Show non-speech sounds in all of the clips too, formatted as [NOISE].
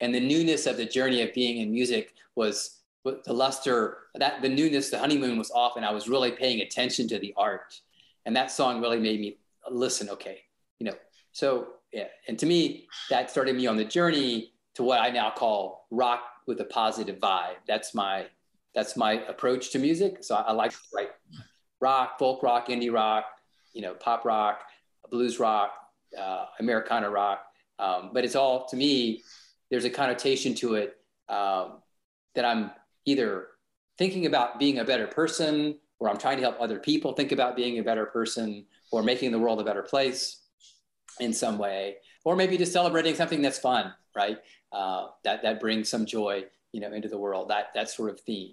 and the newness of the journey of being in music was the luster that the newness the honeymoon was off and i was really paying attention to the art. And that song really made me listen okay you know. So yeah and to me that started me on the journey to what i now call rock with a positive vibe. That's my that's my approach to music. So i, I like to write rock folk rock indie rock you know pop rock blues rock uh, americana rock. Um, but it's all to me there's a connotation to it um, that i'm either thinking about being a better person or I'm trying to help other people think about being a better person or making the world a better place in some way, or maybe just celebrating something that's fun, right? Uh, that, that brings some joy, you know, into the world, that, that sort of theme.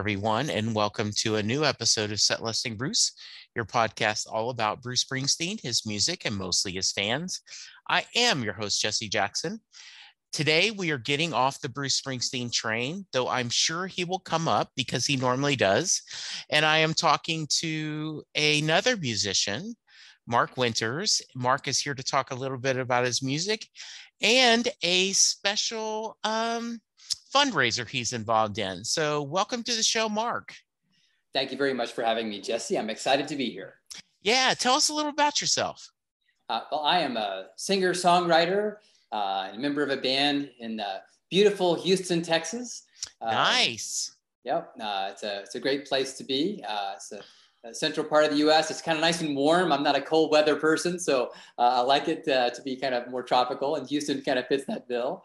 Everyone, and welcome to a new episode of Set Listing Bruce, your podcast all about Bruce Springsteen, his music, and mostly his fans. I am your host, Jesse Jackson. Today, we are getting off the Bruce Springsteen train, though I'm sure he will come up because he normally does. And I am talking to another musician, Mark Winters. Mark is here to talk a little bit about his music and a special um, fundraiser he's involved in. So, welcome to the show, Mark. Thank you very much for having me, Jesse. I'm excited to be here. Yeah, tell us a little about yourself. Uh, well, I am a singer songwriter, uh, and a member of a band in uh, beautiful Houston, Texas. Um, nice. Yep, uh, it's a it's a great place to be. Uh, it's a, a, central part of the U.S. It's kind of nice and warm. I'm not a cold weather person, so uh, I like it to be kind of more tropical, and Houston kind of fits that bill.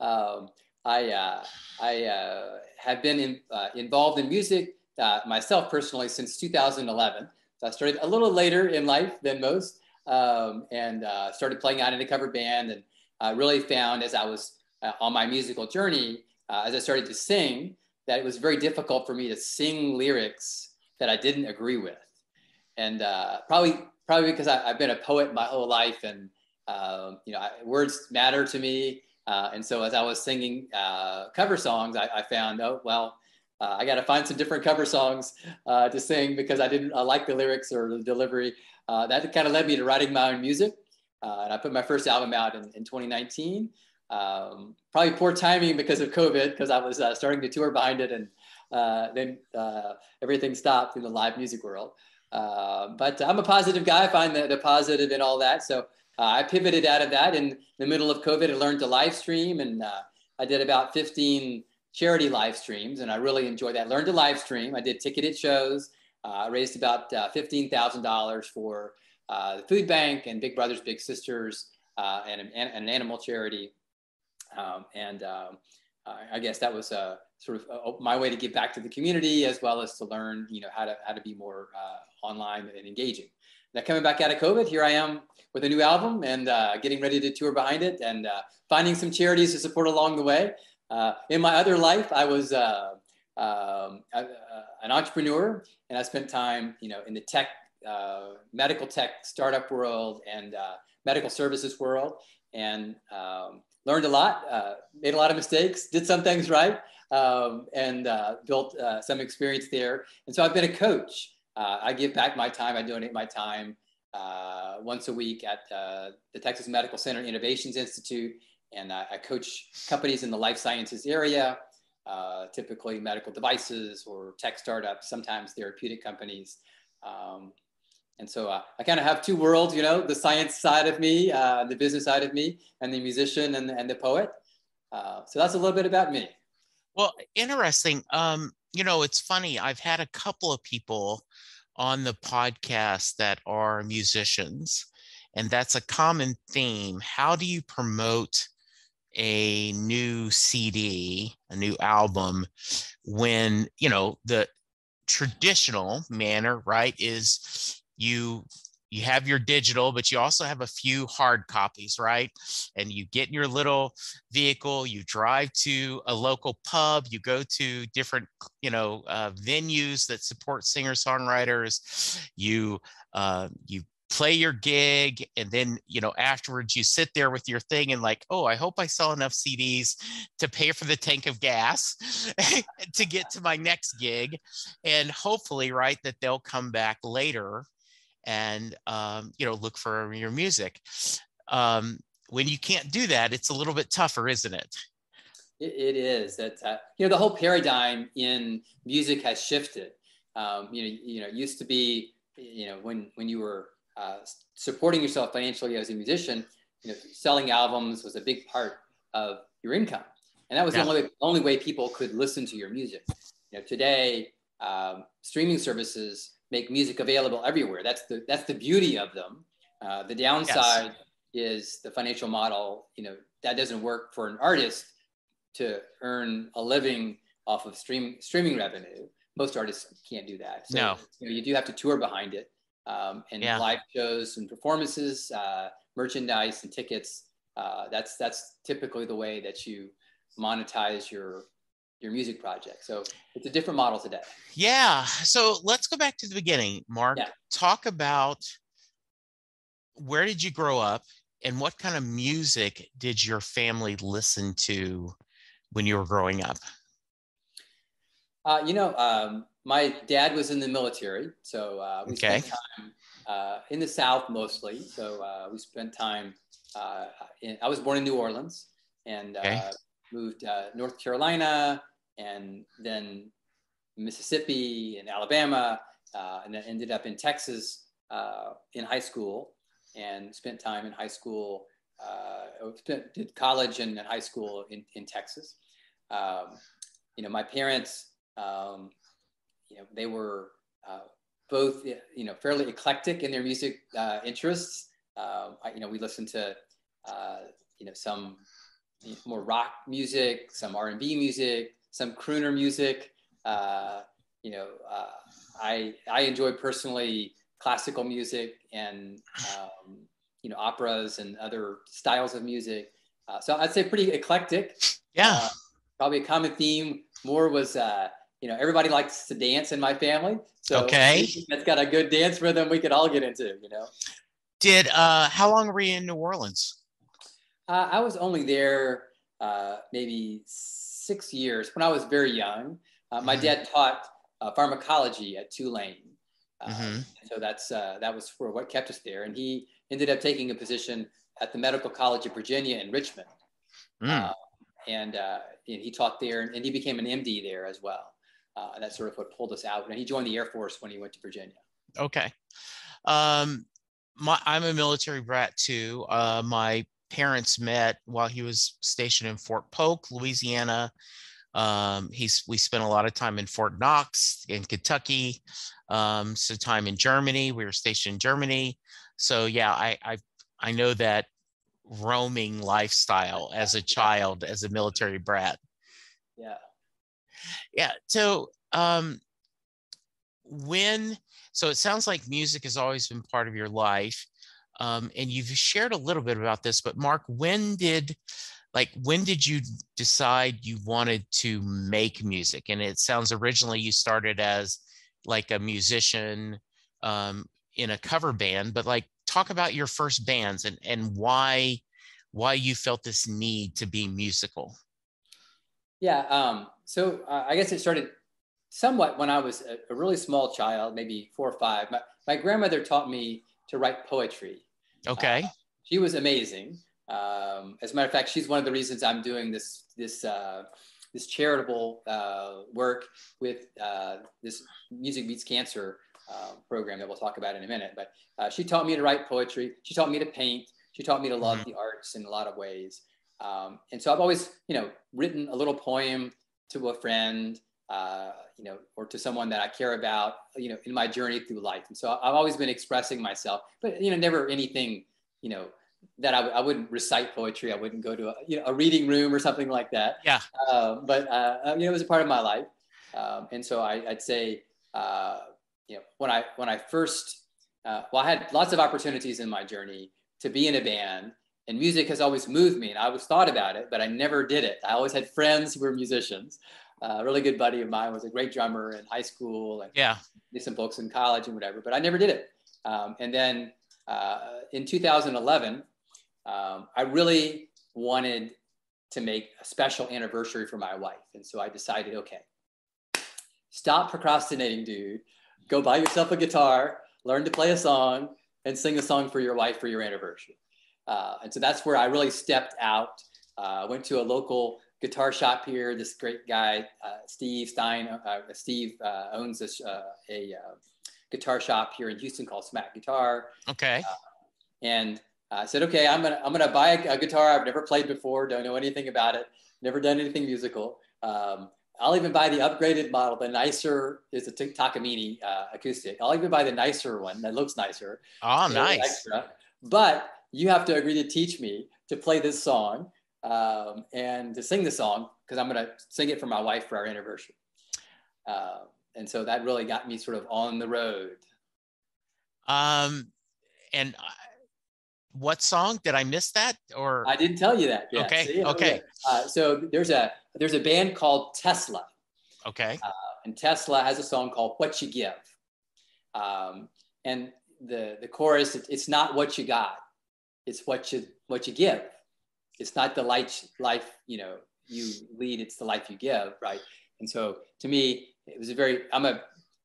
Um, I, uh, I uh, have been in, uh, involved in music uh, myself personally since 2011. So I started a little later in life than most um, and uh, started playing out in a cover band and uh, really found as I was on my musical journey, as I started to sing, that it was very difficult for me to sing lyrics that I didn't agree with. And probably, probably because I, have been a poet my whole life and um, you know, I, words matter to me. Uh, and so as I was singing uh, cover songs, I, I, found, oh, well, uh, I got to find some different cover songs uh, to sing because I didn't like the lyrics or the delivery. Uh, that kind of led me to writing my own music. Uh, and I put my first album out in, in 2019. Um, probably poor timing because of COVID, because I was starting to tour behind it and then everything stopped in the live music world. but I'm a positive guy. I find the, the positive in all that. So I pivoted out of that in the middle of COVID. I learned to live stream, and uh, I did about 15 charity live streams, and I really enjoyed that. Learned to live stream. I did ticketed shows. Uh, I raised about uh, $15,000 for uh, the food bank and Big Brothers Big Sisters uh, and, and, an animal charity. Um, and um, I guess that was a sort of my way to give back to the community as well as to learn, you know, how to how to be more online and engaging. Now coming back out of COVID, here I am with a new album and uh, getting ready to tour behind it and uh, finding some charities to support along the way. Uh, in my other life, I was uh, um, an entrepreneur and I spent time, you know, in the tech, uh, medical tech startup world and uh, medical services world and um, learned a lot, made a lot of mistakes, did some things right, um, and built some experience there. And so I've been a coach. I give back my time, I donate my time uh, once a week at uh, the Texas Medical Center Innovations Institute, and I, I coach companies in the life sciences area, uh, typically medical devices or tech startups, sometimes therapeutic companies. Um, and so uh, I kind of have two worlds, you know, the science side of me, uh, the business side of me, and the musician and, and the poet. Uh, so that's a little bit about me. Well, interesting. Um, you know, it's funny. I've had a couple of people on the podcast that are musicians, and that's a common theme. How do you promote a new CD, a new album, when, you know, the traditional manner, right, is you you have your digital, but you also have a few hard copies, right? And you get in your little vehicle, you drive to a local pub, you go to different, you know, uh, venues that support singer songwriters. You uh, you play your gig and then you know afterwards you sit there with your thing and like oh i hope i sell enough cds to pay for the tank of gas [LAUGHS] to get to my next gig and hopefully right that they'll come back later and um, you know look for your music. Um, when you can't do that, it's a little bit tougher, isn't it? it, it is. That uh, you know the whole paradigm in music has shifted. Um, you know, you know, it used to be you know when when you were uh, supporting yourself financially as a musician, you know, selling albums was a big part of your income, and that was yeah. the only only way people could listen to your music. You know, today um, streaming services make music available everywhere. That's the that's the beauty of them. Uh, the downside yes. is the financial model. You know that doesn't work for an artist to earn a living off of stream streaming revenue. Most artists can't do that. So, no, you, know, you do have to tour behind it, um, and yeah. live shows and performances, uh, merchandise and tickets. Uh, that's that's typically the way that you monetize your your music project. So it's a different model today. Yeah. So let's go back to the beginning, Mark. Yeah. Talk about where did you grow up and what kind of music did your family listen to when you were growing up? Uh, you know, um, my dad was in the military, so uh, we okay. spent time uh, in the South mostly. So uh, we spent time. Uh, in, I was born in New Orleans, and okay. Moved uh, North Carolina and then Mississippi and Alabama, uh, and then ended up in Texas uh, in high school and spent time in high school, uh, spent, did college and, high school in, in Texas. Um, you know, my parents, um, you know, they were uh, both, you know, fairly eclectic in their music interests. I, you know, we listened to, you know, some more rock music, some R&B music, some crooner music. Uh, you know, uh, I I enjoy personally classical music and um, you know operas and other styles of music. Uh, so I'd say pretty eclectic. Yeah. Uh, probably a common theme more was uh, you know everybody likes to dance in my family. So okay, that's got a good dance rhythm we could all get into. You know. Did uh, how long were you in New Orleans? Uh, I was only there uh, maybe six years when I was very young. Uh, my mm-hmm. dad taught uh, pharmacology at Tulane. Uh, mm-hmm. So that's uh, that was for what kept us there. And he ended up taking a position at the Medical College of Virginia in Richmond. Mm. and, and he taught there and he became an MD there as well. and that's sort of what pulled us out. And he joined the Air Force when he went to Virginia. Okay. Um, my, I'm a military brat too. Uh, my parents met while he was stationed in Fort Polk, Louisiana. Um, he's we spent a lot of time in Fort Knox in Kentucky. Um, some time in Germany. We were stationed in Germany. So yeah, I I, I know that roaming lifestyle as a child, as a military brat. Yeah. Yeah. So um, when so it sounds like music has always been part of your life um, and you've shared a little bit about this but mark when did like when did you decide you wanted to make music? And it sounds originally you started as like a musician um, in a cover band but like talk about your first bands and and why why you felt this need to be musical. Yeah um, so uh, i guess it started somewhat when i was a, a, really small child maybe four or five. My, my grandmother taught me to write poetry. Okay. Uh, she was amazing. Um, as a matter of fact, she's one of the reasons I'm doing this this uh, this charitable uh, work with uh, this Music Beats Cancer uh, program that we'll talk about in a minute. But uh, she taught me to write poetry. She taught me to paint. She taught me to love mm-hmm. the arts in a lot of ways. Um, and so I've always, you know, written a little poem to a friend, uh, you know, or to someone that I care about, you know, in my journey through life. And so I've always been expressing myself, but you know, never anything, you know, that I wouldn't recite poetry. I wouldn't go to a, you know, a reading room or something like that. Yeah. Uh, but uh, uh, you know, it was a part of my life, um, and so I, would say, uh, you know, when I when I first, uh, well, I had lots of opportunities in my journey to be in a band, and music has always moved me, and I always thought about it, but I never did it. I always had friends who were musicians. Uh, a really good buddy of mine was a great drummer in high school, and yeah, did some books in college and whatever, but I never did it. Um, and then in 2011 um, I really wanted to make a special anniversary for my wife. And so I decided, okay, stop procrastinating, dude. Go buy yourself a guitar, learn to play a song, and sing a song for your wife for your anniversary. Uh, and so that's where I really stepped out. Uh, went to a local guitar shop here. This great guy, uh, Steve Stein, uh, Steve uh, owns this, uh, a guitar shop here in Houston called Smack Guitar. Okay. and I said, okay, I'm gonna I'm gonna buy a, a, guitar I've never played before, don't know anything about it, never done anything musical. Um, I'll even buy the upgraded model. The nicer is a Takamine uh, acoustic. I'll even buy the nicer one that looks nicer. Oh, nice. Extra. But you have to agree to teach me to play this song um, and to sing the song because I'm going to sing it for my wife for our anniversary. Uh, and so that really got me sort of on the road. Um, and what song did I miss that or I didn't tell you that. Yet. Okay. See? Okay. Uh, so there's a there's a band called Tesla. Okay. Uh, and Tesla has a song called "What You Give," um, and the the chorus it, it's not what you got, it's what you what you give. It's not the life life you know you lead; it's the life you give, right? And so to me, it was a very I'm a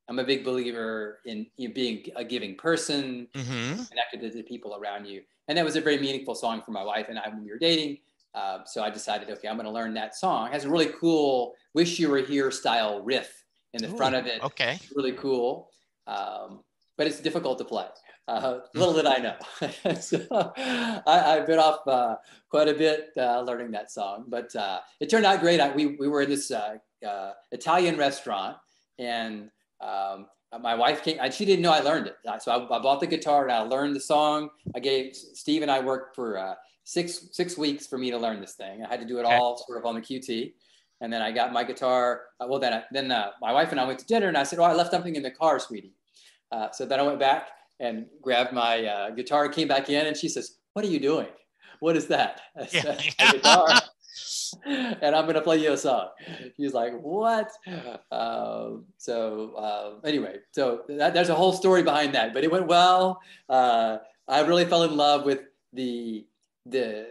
I'm a big believer in you know, being a giving person, mm-hmm. connected to the people around you. And that was a very meaningful song for my wife and I when we were dating. Uh, so I decided, okay, I'm going to learn that song. It has a really cool "Wish You Were Here" style riff in the Ooh, front of it. Okay, it's really cool, um, but it's difficult to play. Uh, little did I know. [LAUGHS] so I, have been off uh, quite a bit uh, learning that song, but uh, it turned out great. I, we we were in this uh, Italian restaurant and um, my wife came, she didn't know I learned it. So I, I, bought the guitar and I learned the song. I gave Steve and I worked for uh, six six weeks for me to learn this thing. I had to do it all sort of on the QT. And then I got my guitar. Uh, well, then I, then uh, my wife and I went to dinner and I said, "Oh, I left something in the car, sweetie." Uh, so then I went back and grabbed my uh, guitar, came back in, and she says, "What are you doing? What is that?" [LAUGHS] I said, yeah. guitar. [LAUGHS] and I'm gonna play you a song. He's like, what? Um, so uh, anyway, so that, there's a whole story behind that, but it went well. Uh, I really fell in love with the the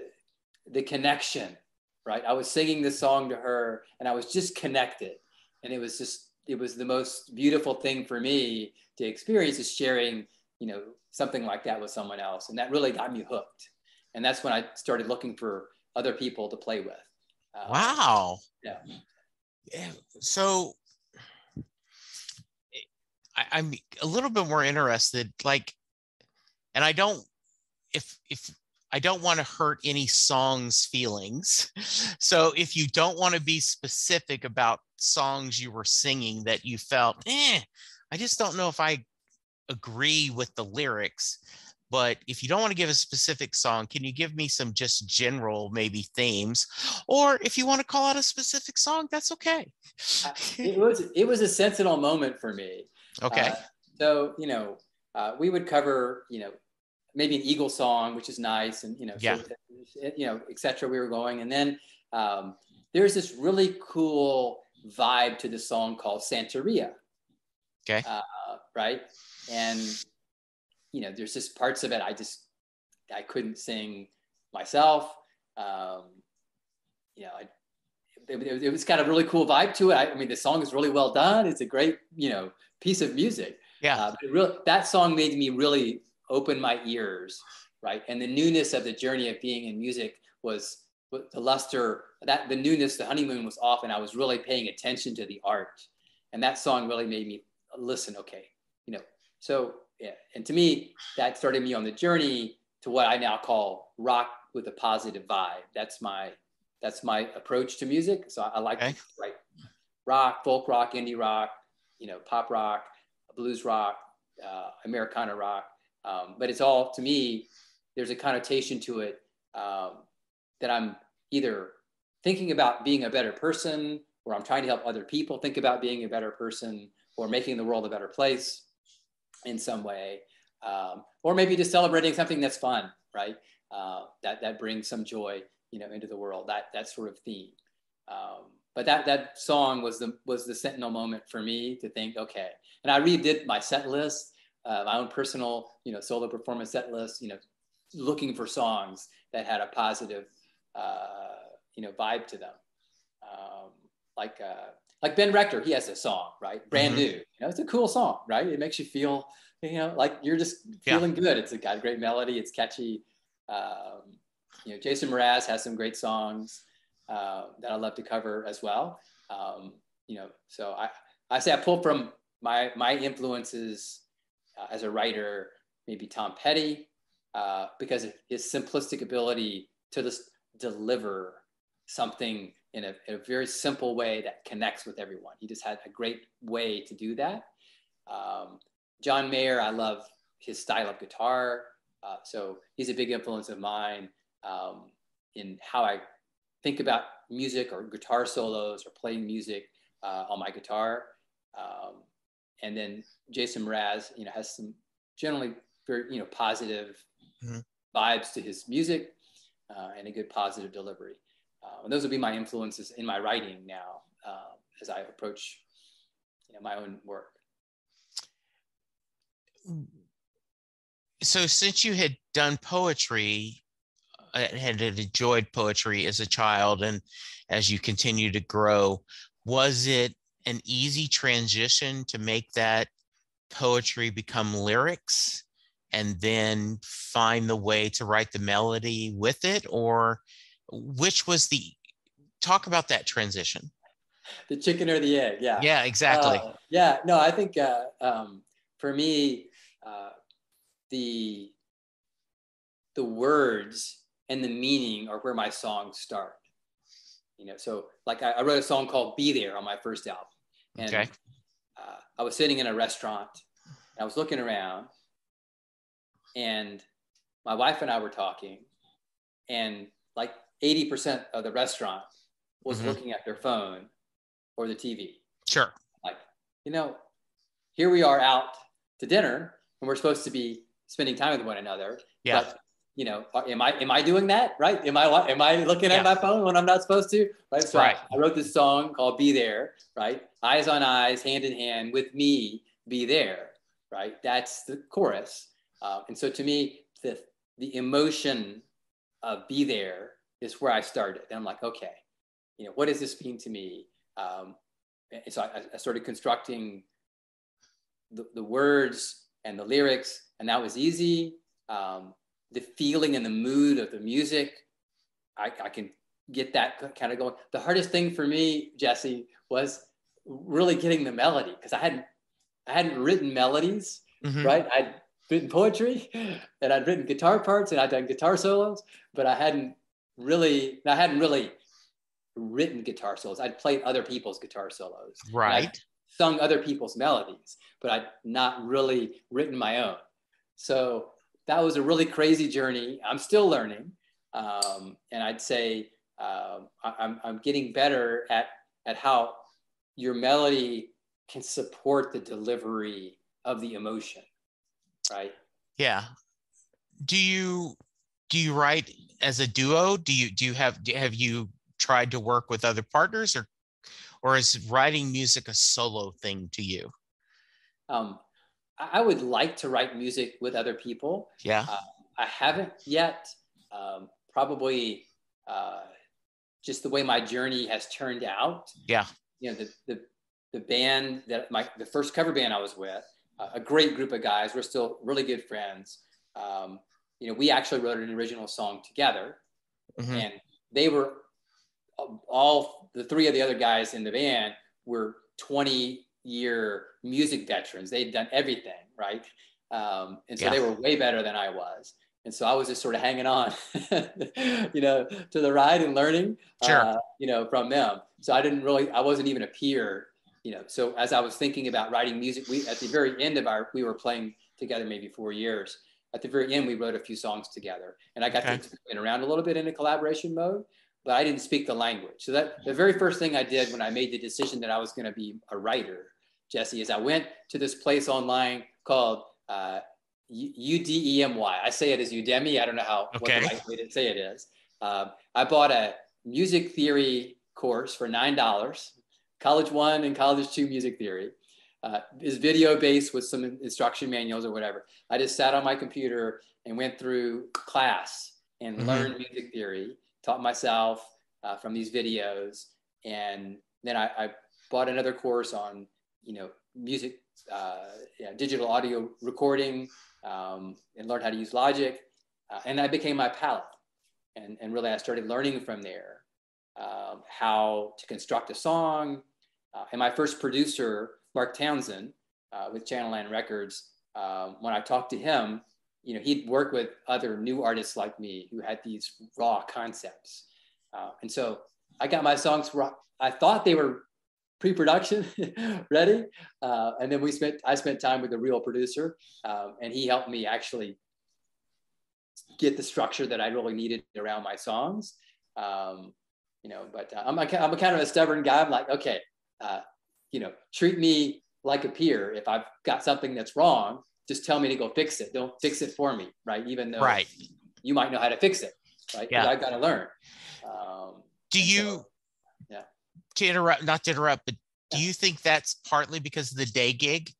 the connection. Right, I was singing this song to her, and I was just connected, and it was just it was the most beautiful thing for me to experience is sharing, you know, something like that with someone else, and that really got me hooked. And that's when I started looking for other people to play with. Uh, wow. Yeah. yeah. So I, I'm a little bit more interested, like, and I don't, if, if, I don't want to hurt any song's feelings. [LAUGHS] So if you don't want to be specific about songs you were singing that you felt, eh, I just don't know if I agree with the lyrics. But if you don't want to give a specific song, can you give me some just general maybe themes? Or if you want to call out a specific song, that's okay. it was it was a sentinel moment for me. Okay. Uh, so you know, uh, we would cover you know maybe an Eagle song, which is nice, and you know, yeah. So, you know, etc. We were going, and then um, there's this really cool vibe to the song called Santeria. Okay. Uh, right, and you know, there's just parts of it I just I couldn't sing myself. Um, you know, I, it, it, was kind of really cool vibe to it. I, I, mean, the song is really well done. It's a great, you know, piece of music. Yeah. Uh, really, that song made me really open my ears, right? And the newness of the journey of being in music was the luster that the newness, the honeymoon was off, and I was really paying attention to the art. And that song really made me listen. Okay, you know, so yeah. And to me, that started me on the journey to what I now call rock with a positive vibe. That's my that's my approach to music. So I, I like okay. to write rock, folk rock, indie rock, you know, pop rock, blues rock, uh, Americana rock. Um, but it's all to me. There's a connotation to it um, that I'm either thinking about being a better person, or I'm trying to help other people think about being a better person, or making the world a better place in some way, um, or maybe just celebrating something that's fun, right? Uh, that that brings some joy, you know, into the world. That that sort of theme. Um, but that that song was the was the sentinel moment for me to think, okay. And I redid my set list, uh, my own personal, you know, solo performance set list, you know, looking for songs that had a positive, uh, you know, vibe to them. Um, like uh, like Ben Rector, he has a song, right? Brand mm-hmm. new. You know, it's a cool song, right? It makes you feel, you know, like you're just feeling yeah. good. It's got a great melody. It's catchy. Um, you know, Jason Mraz has some great songs uh, that I love to cover as well. Um, you know, so I, I say I pull from my my influences uh, as a writer, maybe Tom Petty, uh, because of his simplistic ability to just deliver something in a, in a, very simple way that connects with everyone. He just had a great way to do that. Um, John Mayer, I love his style of guitar. Uh, so he's a big influence of mine um, in how I think about music or guitar solos or playing music uh, on my guitar. Um, and then Jason Mraz, you know, has some generally very, you know, positive mm-hmm. vibes to his music uh, and a good positive delivery. Uh, and those would be my influences in my writing now uh, as I approach you know, my own work. So, since you had done poetry, uh, had enjoyed poetry as a child, and as you continue to grow, was it an easy transition to make that poetry become lyrics and then find the way to write the melody with it or which was the talk about that transition. The chicken or the egg yeah. Yeah exactly. Uh, yeah no i think uh, um, for me uh, the the words and the meaning are where my songs start. You know so like i, I wrote a song called be there on my first album. And okay. Uh, i was sitting in a restaurant and i was looking around and my wife and i were talking and like 80% of the restaurant was mm-hmm. looking at their phone or the TV. Sure. Like, you know, here we are out to dinner and we're supposed to be spending time with one another. Yeah. But, you know, uh, am I am I doing that right? Am I am I looking yeah. at my phone when I'm not supposed to? Right. So right. I, I wrote this song called "Be There." Right. Eyes on eyes, hand in hand with me. Be there. Right. That's the chorus. Uh, and so to me, the the emotion of "Be There" is where I started. And I'm like, okay, you know, what does this mean to me? Um, and so I, I started constructing the, the, words and the lyrics, and that was easy. Um, the feeling and the mood of the music, I, I can get that kind of going. The hardest thing for me, Jesse, was really getting the melody because I hadn't I hadn't written melodies, mm-hmm. right? I'd written poetry and I'd written guitar parts and I'd done guitar solos, but I hadn't really, I hadn't really written guitar solos. I'd played other people's guitar solos. Right. Sung other people's melodies, but I'd not really written my own. So that was a really crazy journey. I'm still learning. Um, and I'd say um, I, I'm, I'm getting better at, at how your melody can support the delivery of the emotion. Right. Yeah. Do you do you write as a duo? Do you do you have do, have you tried to work with other partners, or or is writing music a solo thing to you? Um, I would like to write music with other people. Yeah, uh, I haven't yet. Um, probably uh, just the way my journey has turned out. Yeah, you know the the the band that my the first cover band I was with, uh, a great group of guys. We're still really good friends. um, you know, we actually wrote an original song together, Mhm. and they were all the three of the other guys in the band were 20 year music veterans. They'd done everything right, um, and so Yeah. they were way better than I was. And so I was just sort of hanging on, [LAUGHS] you know, to the ride and learning, Sure. uh, you know, from them. So I didn't really, I wasn't even a peer, you know. So as I was thinking about writing music, we at the very end of our, we were playing together maybe four years. At the very end, we wrote a few songs together, and I got Okay. to spin around a little bit in a collaboration mode. But I didn't speak the language. So that the very first thing I did when I made the decision that I was going to be a writer, Jesse, is I went to this place online called uh, U- UDEMY. I say it as Udemy. I don't know how what Okay. the right way to say it is. Um, I bought a music theory course for nine dollars, college one and college two music theory. Uh, is video based with some instruction manuals or whatever. I just sat on my computer and went through class and Mhm. learned music theory, taught myself uh, from these videos, and then I, I bought another course on you know music, uh, yeah, digital audio recording, um, and learned how to use Logic, uh, and that became my palette. And, and really, I started learning from there um, how to construct a song. Uh, and my first producer, Mark Townsend, uh, with Channel Land Records, um, when I talked to him, you know, he'd worked with other new artists like me who had these raw concepts. Uh, and so I got my songs. I thought they were pre-production [LAUGHS] ready, uh, and then we spent. I spent time with a real producer, um, and he helped me actually get the structure that I really needed around my songs. Um, you know, but uh, I'm a, I'm a kind of a stubborn guy. I'm like, okay, uh, you know, treat me like a peer. If I've got something that's wrong, just tell me to go fix it. Don't fix it for me, right? Even though Right. you might know how to fix it, right? Yeah. I've got to learn. Um, Do you, so- yeah. to interrupt, not to interrupt, but do you think that's partly because of the day gig?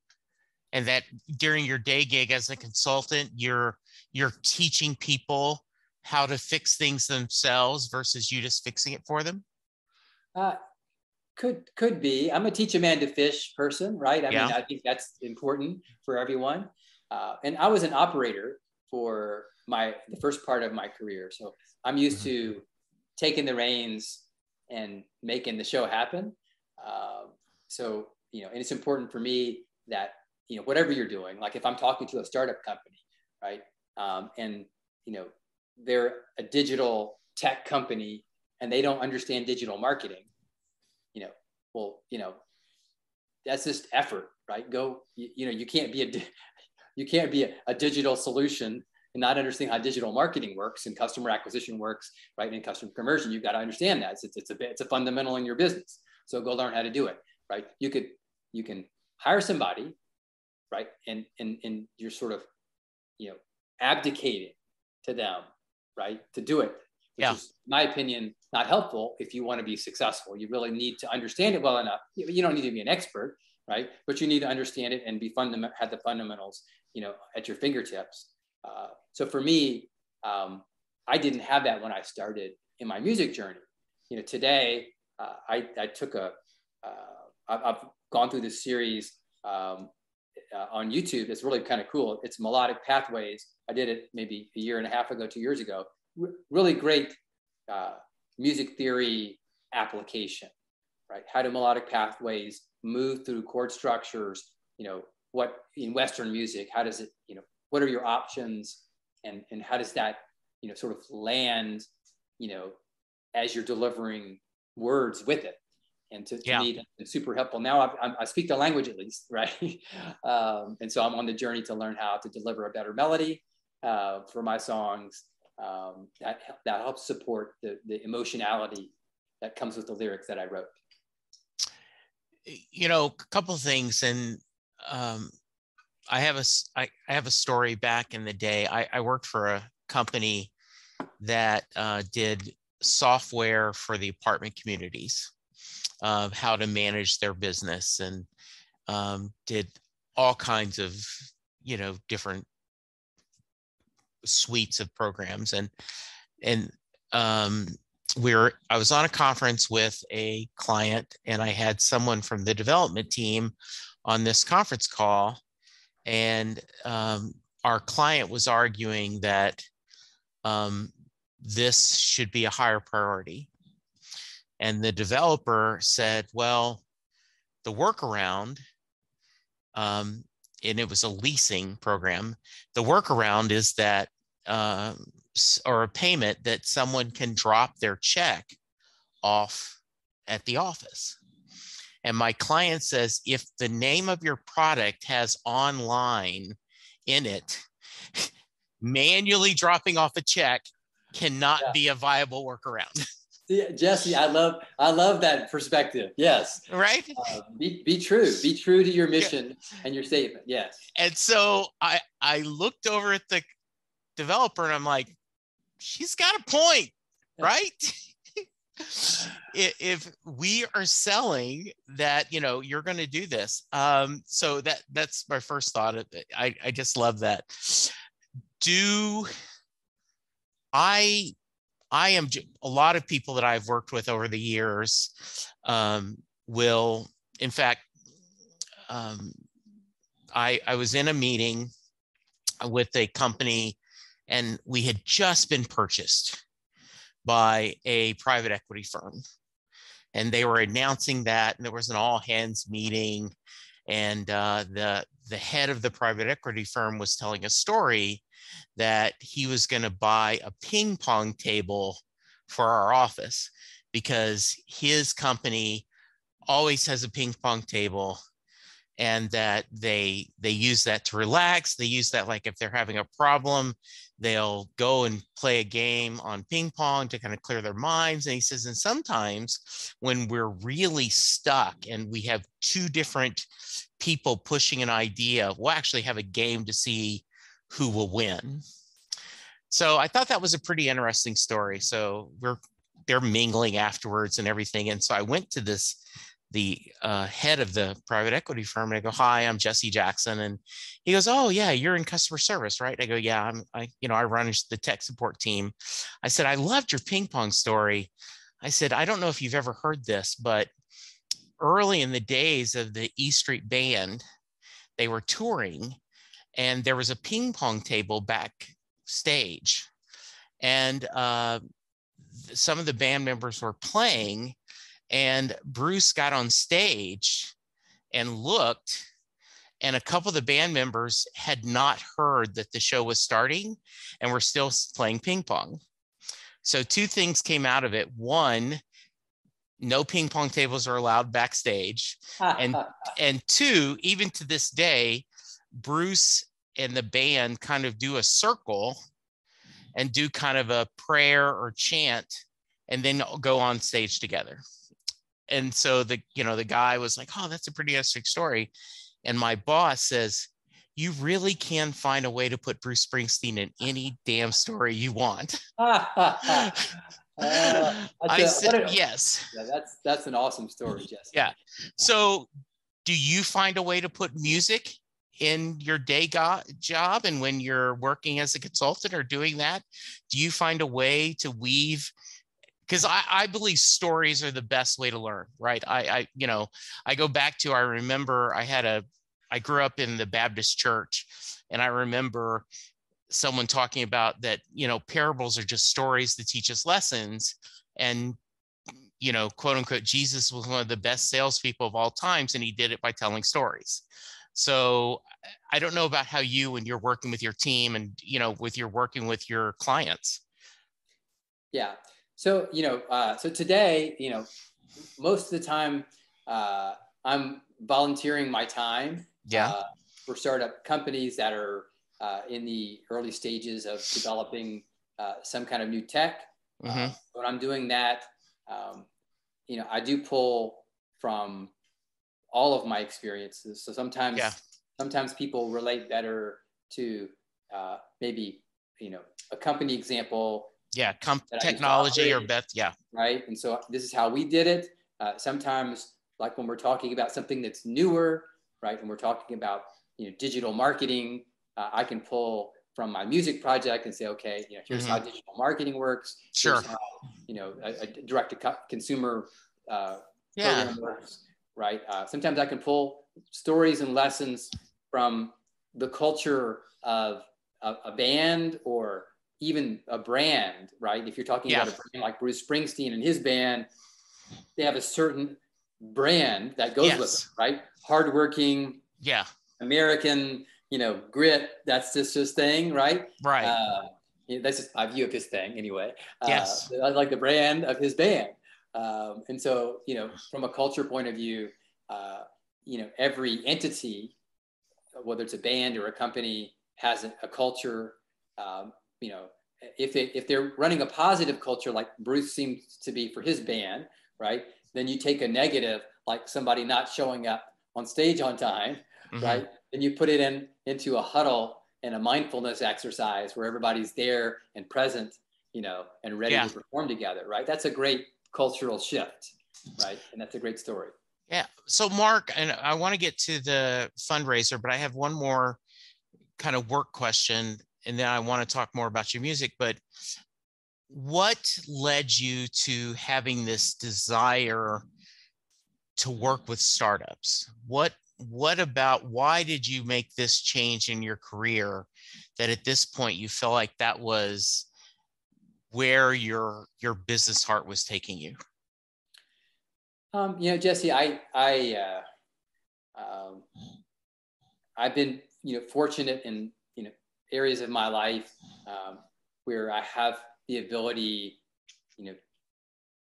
And that during your day gig as a consultant, you're you're teaching people how to fix things themselves versus you just fixing it for them? Uh, could could be. I'm a teach a man to fish person, right? I Yeah. mean, I think that's important for everyone. Uh, and I was an operator for my the first part of my career, so I'm used Mhm. to taking the reins and making the show happen. Um, so you know, and it's important for me that you know whatever you're doing, like if I'm talking to a startup company, right, um, and you know they're a digital tech company and they don't understand digital marketing well, you know, that's just effort, right? Go, you, you know, you can't be a, [LAUGHS] you can't be a, a digital solution and not understand how digital marketing works and customer acquisition works, right? And customer conversion, you've got to understand that. It's, it's, it's a bit, it's a fundamental in your business. So go learn how to do it, right? You could, you can hire somebody, right? And, and, and you're sort of, you know, abdicating to them, right? To do it, which Yeah. is, in my opinion, not helpful if you want to be successful. You really need to understand it well enough. You don't need to be an expert, right? But you need to understand it and be fundament have the fundamentals, you know, at your fingertips. Uh, so for me, um, I didn't have that when I started in my music journey. You know, today uh, I, I took a, uh, I've, I've gone through this series um, uh, on YouTube. It's really kind of cool. It's melodic pathways. I did it maybe a year and a half ago, two years ago. R- really great uh, music theory application, right? How do melodic pathways move through chord structures? You know, what in Western music, how does it, you know, what are your options and, and how does that, you know, sort of land, you know, as you're delivering words with it? And to, to Yeah. me, it's super helpful. Now I, I- I speak the language at least, [LAUGHS] right? um, and so I'm on the journey to learn how to deliver a better melody uh, for my songs um, that that helps support the the emotionality that comes with the lyrics that I wrote. you know a couple things and um, i have a I, I have a story back in the day i, I worked for a company that uh, did software for the apartment communities how to manage their business and um, did all kinds of you know different suites of programs and and um, we were i was on a conference with a client and i had someone from the development team on this conference call and um, our client was arguing that um, this should be a higher priority. And the developer said, well, the workaround, um, and it was a leasing program, the workaround is that, uh, or a payment that someone can drop their check off at the office. And my client says, if the name of your product has online in it, [LAUGHS] manually dropping off a check cannot yeah. be a viable workaround. [LAUGHS] Jesse, I love I love that perspective. Yes. Right. Uh, be, be true. Be true to your mission yeah. and your statement. Yes. And so I I looked over at the developer and I'm like, she's got a point, right? [LAUGHS] if we are selling that, you know, you're going to do this. Um, so that that's my first thought. I I just love that. Do I I am a lot of people that I've worked with over the years um, will, in fact, um, I, I was in a meeting with a company and we had just been purchased by a private equity firm. And they were announcing that, and there was an all hands meeting. And uh, the, the head of the private equity firm was telling a story that he was going to buy a ping pong table for our office because his company always has a ping pong table and that they they use that to relax. They use that like if they're having a problem they'll go and play a game on ping pong to kind of clear their minds. And he says and sometimes when we're really stuck and we have two different people pushing an idea we'll actually have a game to see who will win. So I thought that was a pretty interesting story. So we're they're mingling afterwards and everything. And so I went to this the uh, head of the private equity firm and I go, "Hi, I'm Jesse Jackson," and he goes, "Oh yeah, you're in customer service, right?" I go, "Yeah, I'm. I you know I run the tech support team." I said, "I loved your ping pong story." I said, "I don't know if you've ever heard this, but early in the days of the E Street Band, they were touring and there was a ping pong table backstage. And uh, some of the band members were playing and bruce got on stage and looked and a couple of the band members had not heard that the show was starting and were still playing ping pong. So two things came out of it. One no ping pong tables are allowed backstage. And and two even to this day Bruce and the band kind of do a circle and do kind of a prayer or chant and then go on stage together. And so the you know the guy was like, "Oh, that's a pretty interesting story." And my boss says, "You really can find a way to put Bruce Springsteen in any damn story you want." [LAUGHS] uh, I said, a, "Yes." Yeah, that's that's an awesome story, Jesse. Yeah. So, do you find a way to put music in your day go- job and when you're working as a consultant or doing that do you find a way to weave because I, I, believe stories are the best way to learn right? I, I you know i go back to i remember i had a i grew up in the baptist church and i remember someone talking about that you know parables are just stories that teach us lessons and you know quote unquote jesus was one of the best salespeople of all times and he did it by telling stories so I don't know about how you and you're working with your team and you know with your working with your clients. Yeah. So you know, uh, so today, you know, most of the time uh, I'm volunteering my time. Yeah. Uh, for startup companies that are uh, in the early stages of developing uh, some kind of new tech. Uh, mm-hmm. when I'm doing that, um, you know, I do pull from all of my experiences. So sometimes, yeah. sometimes people relate better to uh, maybe you know a company example. Yeah, com- technology or Beth. Yeah, right. And so this is how we did it. Uh, sometimes, like when we're talking about something that's newer, right? And we're talking about you know digital marketing, uh, I can pull from my music project and say, okay, you know, here's mm-hmm. how digital marketing works. Sure. How, you know, a, a direct to consumer uh, yeah. program works right? Uh, sometimes I can pull stories and lessons from the culture of a, a, band or even a brand, right? If you're talking yeah. about a brand like Bruce Springsteen and his band, they have a certain brand that goes yes. with it, right? Hardworking, yeah, American, you know, grit. That's just his thing, right? Right. Uh, that's just my view of his thing, anyway. Uh, yes. I like the brand of his band, um, and so you know, from a culture point of view, uh, you know, every entity, whether it's a band or a company, has a, a culture. Um, you know, if they if they're running a positive culture like Bruce seems to be for his band, right? Then you take a negative, like somebody not showing up on stage on time, mm-hmm. right? Then you put it in into a huddle and a mindfulness exercise where everybody's there and present, you know, and ready yeah. to perform together, right? That's a great cultural shift, right? And that's a great story. Yeah. So, Mark, and I want to get to the fundraiser, but I have one more kind of work question, and then I want to talk more about your music. But what led you to having this desire to work with startups? What what about why did you make this change in your career that at this point you felt like that was where your your business heart was taking you? Um, you know, Jesse, I I uh, um, I've been you know fortunate in you know areas of my life um, where I have the ability, you know,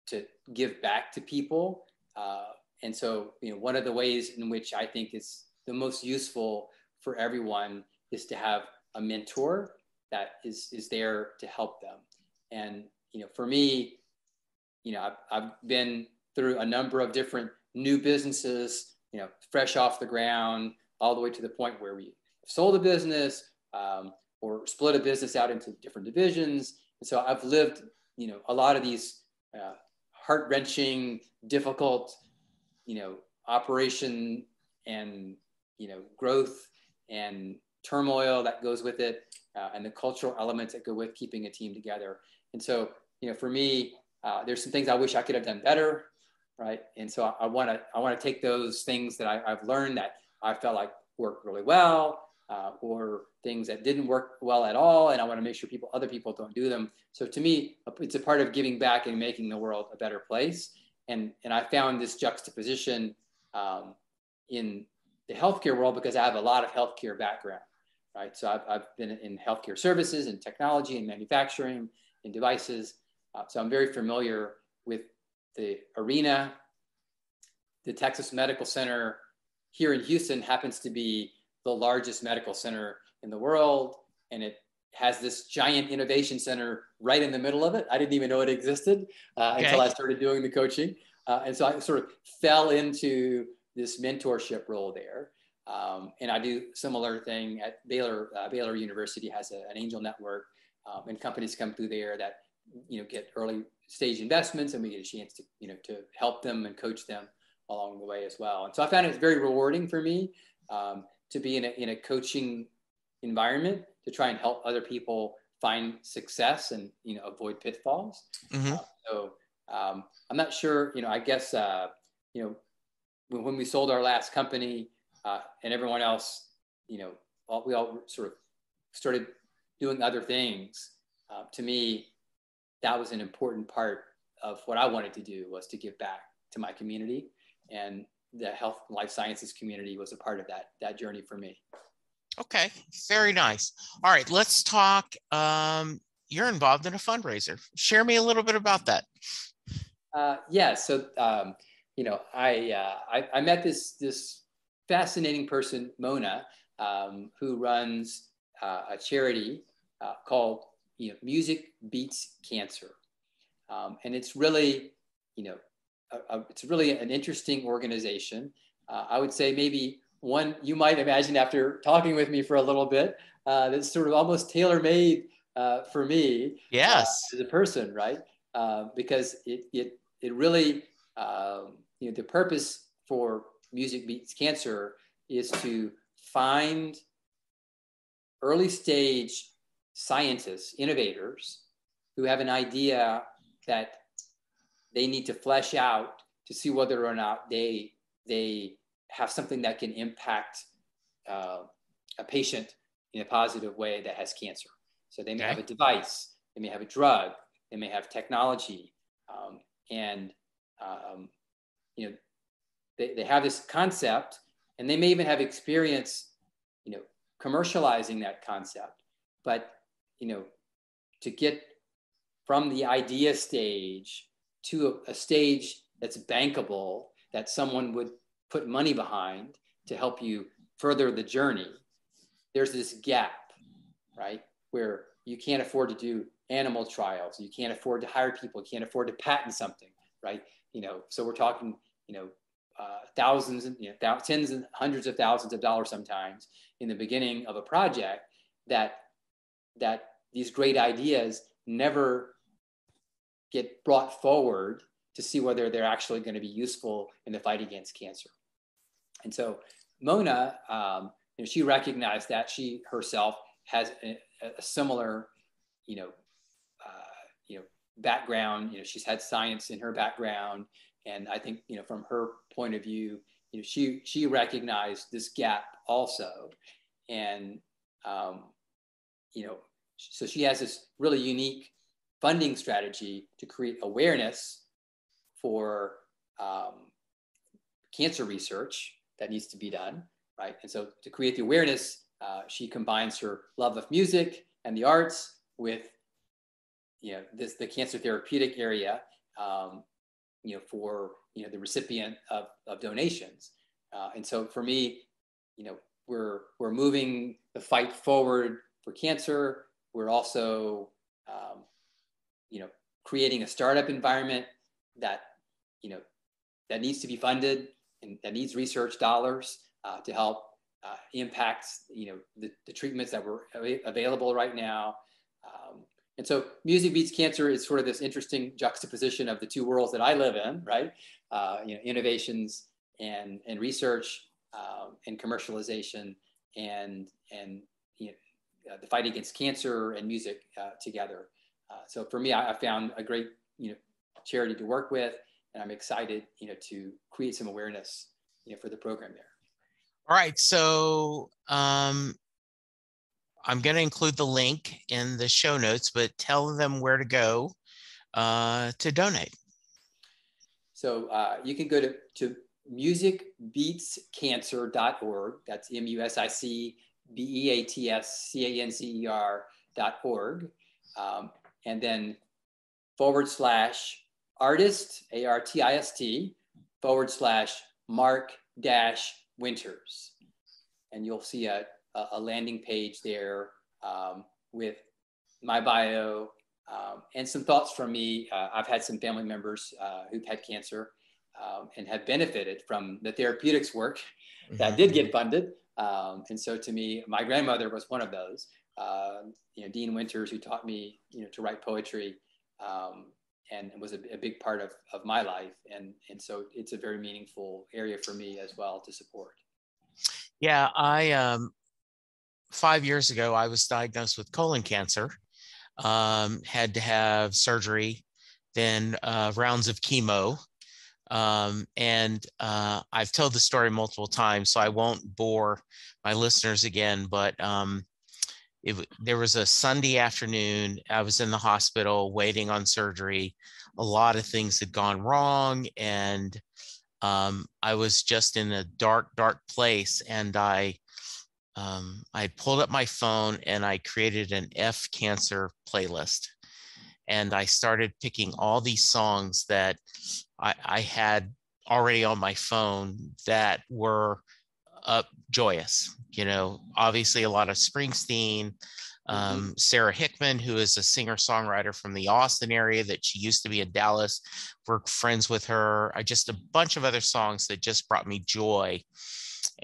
to give back to people. Uh, and so, you know, one of the ways in which I think is the most useful for everyone is to have a mentor that is is there to help them. And you know, for me, you know, I've, I've been through a number of different new businesses, you know, fresh off the ground, all the way to the point where we sold a business um, or split a business out into different divisions and so I've lived, you know, a lot of these uh, heart wrenching, difficult, you know, operation and, you know, growth and turmoil that goes with it uh, and the cultural elements that go with keeping a team together. And so, you know, for me, uh, there's some things I wish I could have done better. Right. And so I want to, I want to take those things that I, I've learned that I felt like worked really well uh, or things that didn't work well at all and i want to make sure people other people don't do them so to me it's a part of giving back and making the world a better place and and i found this juxtaposition um, in the healthcare world because i have a lot of healthcare background right so i've, I've been in healthcare services and technology and manufacturing and devices uh, so i'm very familiar with the arena the texas medical center here in houston happens to be the largest medical center in the world. And it has this giant innovation center right in the middle of it. I didn't even know it existed uh, okay. until I started doing the coaching. Uh, and so I sort of fell into this mentorship role there. Um, and I do similar thing at Baylor. Uh, Baylor University has a, an angel network, um, and companies come through there that you know get early stage investments, and we get a chance to you know to help them and coach them along the way as well. And so I found it very rewarding for me. Um, to be in a, in a coaching environment to try and help other people find success and you know avoid pitfalls. Mm-hmm. Uh, so um, I'm not sure. You know, I guess uh, you know when, when, we sold our last company uh, and everyone else, you know, all, we all sort of started doing other things. Uh, to me, that was an important part of what I wanted to do was to give back to my community and the health and life sciences community was a part of that that journey for me. Okay, very nice. All right, let's talk. Um, you're involved in a fundraiser. Share me a little bit about that. Uh, yeah, so um, you know, I, uh, I, I met this this fascinating person, Mona, um, who runs uh, a charity uh, called you know Music Beats Cancer, um, and it's really you know a, a, it's really an interesting organization. Uh, I would say maybe one you might imagine after talking with me for a little bit uh, that's sort of almost tailor made uh, for me. Uh, yes, as a person, right? Because it it it really um, you know the purpose for Music Beats Cancer is to find early stage scientists, innovators who have an idea that they need to flesh out to see whether or not they they have something that can impact uh, a patient in a positive way that has cancer. So they may okay. have a device, they may have a drug, they may have technology, um, and um, you know they, they have this concept, and they may even have experience, you know, commercializing that concept. But you know, to get from the idea stage to a, a stage that's bankable, that someone would put money behind to help you further the journey, there's this gap, right? Where you can't afford to do animal trials, you can't afford to hire people, you can't afford to patent something, right? You know, so we're talking, you know, uh, thousands and you know, th- tens and hundreds of thousands of dollars sometimes in the beginning of a project that that these great ideas never get brought forward to see whether they're actually going to be useful in the fight against cancer. And so Mona, um, you know, she recognized that she herself has a, a similar, you know, uh, you know, background. You know, she's had science in her background, and I think you know, from her point of view, you know, she she recognized this gap also, and um, you know, so she has this really unique funding strategy to create awareness for um, cancer research that needs to be done, right? And so to create the awareness, uh, she combines her love of music and the arts with, you know, this the cancer therapeutic area, um, you know, for you know the recipient of, of donations. Uh, and so for me, you know, we're we're moving the fight forward for cancer. We're also, um, you know, creating a startup environment that you know that needs to be funded and that needs research dollars uh, to help uh, impact you know the, the, treatments that were available right now. Um, and so music beats cancer is sort of this interesting juxtaposition of the two worlds that i live in right? Uh, you know innovations and and research um, and commercialization and and uh, the fight against cancer and music uh, together uh, so for me I, I found a great you know charity to work with and I'm excited, you know, to create some awareness, you know, for the program there. All right, so um, I'm going to include the link in the show notes, but tell them where to go uh, to donate. So uh, you can go to, to musicbeatscancer.org. That's M U S I C B E A T S C A N C E R dot org. Um, and then forward slash artist, A R T I S T, forward slash Mark dash Winters. And you'll see a, a landing page there um, with my bio um, and some thoughts from me. Uh, I've had some family members uh, who've had cancer um, and have benefited from the therapeutics work [LAUGHS] that did get funded. Um, and so to me, my grandmother was one of those. Uh, you know, Dean Winters, who taught me, you know, to write poetry. Um, and was a, a, big part of, of my life. And, and so it's a very meaningful area for me as well to support. Yeah, I, um, five years ago, I was diagnosed with colon cancer, um, had to have surgery, then uh, rounds of chemo. Um, and uh, I've told the story multiple times, so I won't bore my listeners again, but um, it, there was a Sunday afternoon. I was in the hospital waiting on surgery. A lot of things had gone wrong, and um, I was just in a dark, dark place. And I, um, I pulled up my phone and I created an F cancer playlist, and I started picking all these songs that I, I had already on my phone that were up joyous. You know, obviously a lot of Springsteen, mm-hmm. um, mm-hmm. Sara Hickman, who is a singer songwriter from the Austin area that she used to be in Dallas. We're friends with her. I just a bunch of other songs that just brought me joy.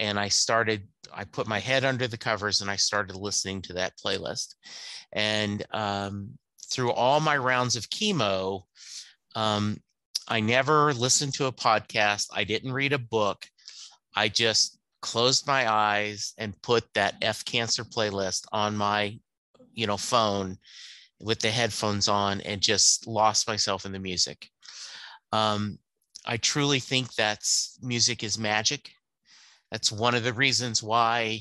And I started, I put my head under the covers and I started listening to that playlist. And um, through all my rounds of chemo, um, I never listened to a podcast. I didn't read a book. I just closed my eyes and put that F cancer playlist on my, you know, phone with the headphones on and just lost myself in the music. Um, I truly think that's music is magic. That's one of the reasons why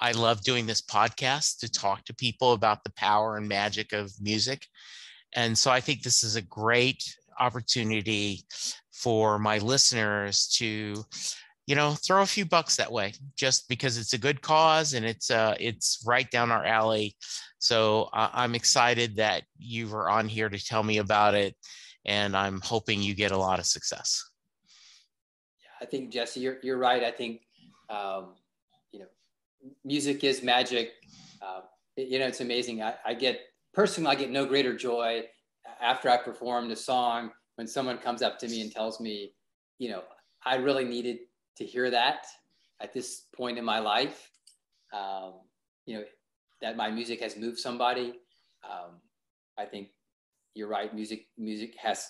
I love doing this podcast to talk to people about the power and magic of music. And so I think this is a great opportunity for my listeners to you know throw a few bucks that way just because it's a good cause and it's uh it's right down our alley. So uh, i'm excited that you were on here to tell me about it and i'm hoping you get a lot of success. Yeah i think jesse you're, you're right. I think um, you know music is magic. Uh, you know it's amazing. I, I get personally i get no greater joy after i performed a song when someone comes up to me and tells me, you know, I really needed to hear that at this point in my life, um, you know, that my music has moved somebody. Um, I think you're right. Music, music has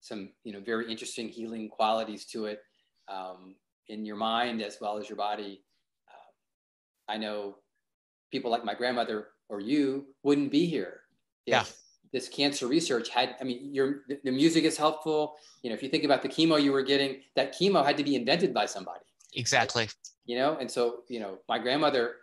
some, you know, very interesting healing qualities to it um, in your mind as well as your body. Uh, I know people like my grandmother or you wouldn't be here yeah this cancer research had i mean your the music is helpful. You know if you think about the chemo you were getting that chemo had to be invented by somebody. Exactly. You know and so you know my grandmother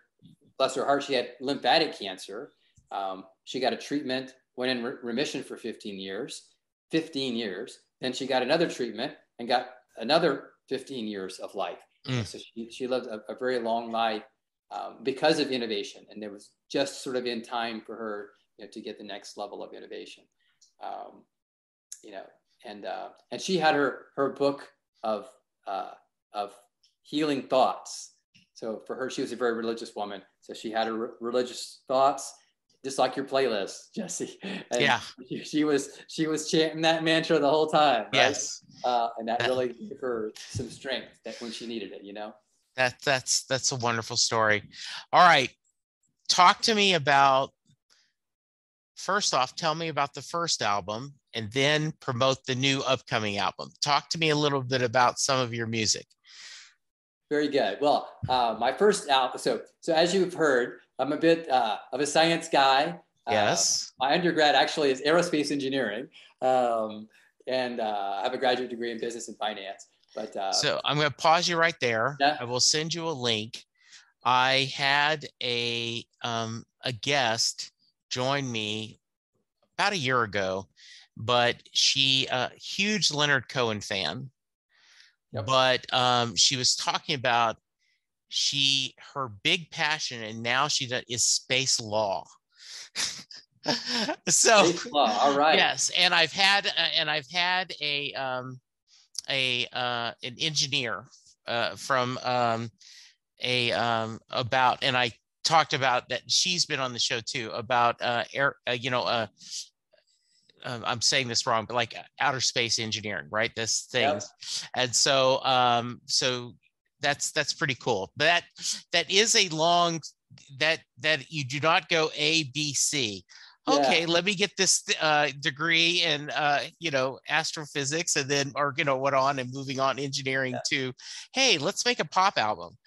bless her heart she had lymphatic cancer. Um, she got a treatment went in re- remission for 15 years 15 years. Then she got another treatment and got another 15 years of life. Mm. so she, she lived a, a very long life um, because of innovation. And there was just sort of in time for her you know, to get the next level of innovation. Um, you know, and uh, and she had her her book of uh, of healing thoughts. So for her, she was a very religious woman. So she had her re- religious thoughts, just like your playlist, [LAUGHS] Jesse. And yeah. She, she, was she was chanting that mantra the whole time. Right? Yes. Uh, and that, that really gave her some strength that when she needed it, you know. That that's that's a wonderful story. All right, talk to me about first off, tell me about the first album and then promote the new upcoming album. Talk to me a little bit about some of your music. Very good. Well, uh, my first album. So, so as you've heard, I'm a bit uh, of a science guy. Uh, yes. Uh, my undergrad actually is aerospace engineering, um, and uh, I have a graduate degree in business and finance. But uh, so I'm going to pause you right there. Yeah. I will send you a link. I had a um, a guest joined me about a year ago, but she a uh, huge Leonard Cohen fan. Yep. But um, she was talking about she her big passion, and now she does, is space law. [LAUGHS] so space law, all right. Yes, and I've had uh, and I've had a um, a uh, an engineer uh, from um, a um, about, and I talked about that she's been on the show too about uh, air, uh, you know, uh, uh, I'm saying this wrong, but like outer space engineering, right? This thing, yep. and so um, so that's that's pretty cool. But that that is a long that that you do not go A B C. Okay, yeah. let me get this uh, degree in uh, you know astrophysics, and then or you know what on and moving on engineering yeah. to, hey, let's make a pop album.